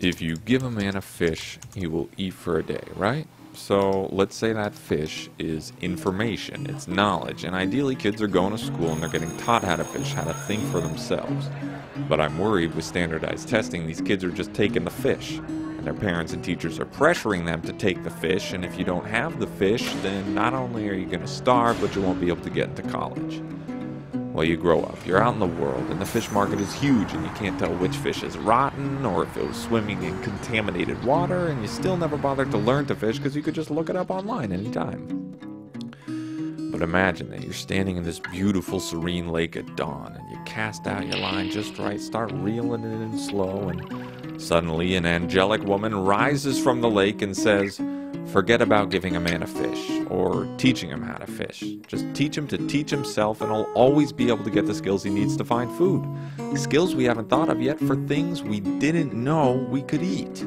If you give a man a fish, he will eat for a day, right? So let's say that fish is information, it's knowledge, and ideally kids are going to school and they're getting taught how to fish, how to think for themselves. But I'm worried with standardized testing, these kids are just taking the fish. And their parents and teachers are pressuring them to take the fish, and if you don't have the fish, then not only are you going to starve, but you won't be able to get into college. Well, you grow up, you're out in the world, and the fish market is huge, and you can't tell which fish is rotten or if it was swimming in contaminated water, and you still never bothered to learn to fish because you could just look it up online anytime. But imagine that you're standing in this beautiful, serene lake at dawn, and you cast out your line just right, start reeling it in slow, and suddenly an angelic woman rises from the lake and says, Forget about giving a man a fish or teaching him how to fish. Just teach him to teach himself, and he'll always be able to get the skills he needs to find food. Skills we haven't thought of yet for things we didn't know we could eat.